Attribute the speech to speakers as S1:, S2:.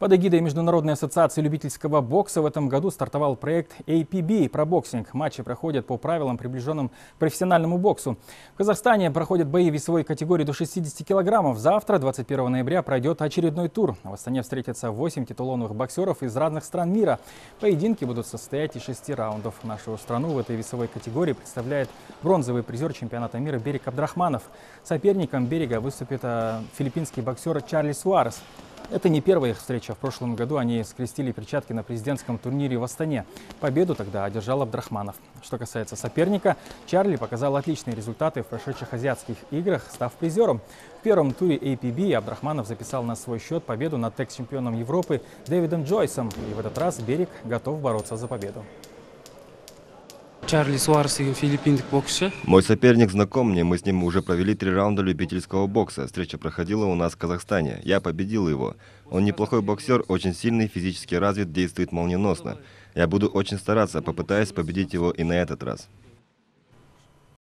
S1: Под эгидой Международной ассоциации любительского бокса в этом году стартовал проект APB про боксинг. Матчи проходят по правилам, приближенным к профессиональному боксу. В Казахстане проходят бои весовой категории до 60 килограммов. Завтра, 21 ноября, пройдет очередной тур. В Астане встретятся 8 титулованных боксеров из разных стран мира. Поединки будут состоять из 6 раундов. Нашу страну в этой весовой категории представляет бронзовый призер чемпионата мира Берег Абдрахманов. Соперником Берега выступит а, филиппинский боксер Чарли Суарес. Это не первая их встреча. В прошлом году они скрестили перчатки на президентском турнире в Астане. Победу тогда одержал Абдрахманов. Что касается соперника, Чарли показал отличные результаты в прошедших азиатских играх, став призером. В первом туре APB Абдрахманов записал на свой счет победу над экс-чемпионом Европы Дэвидом Джойсом. И в этот раз Берег готов бороться за победу.
S2: Чарли Суарес деген филиппиндік боксшы
S3: Мой соперник знаком мне, мы с ним уже провели три раунда любительского бокса. Встреча проходила у нас в Казахстане. Я победил его. Он неплохой боксер, очень сильный, физически развит, действует молниеносно. Я буду очень стараться, попытаясь победить его и на этот раз.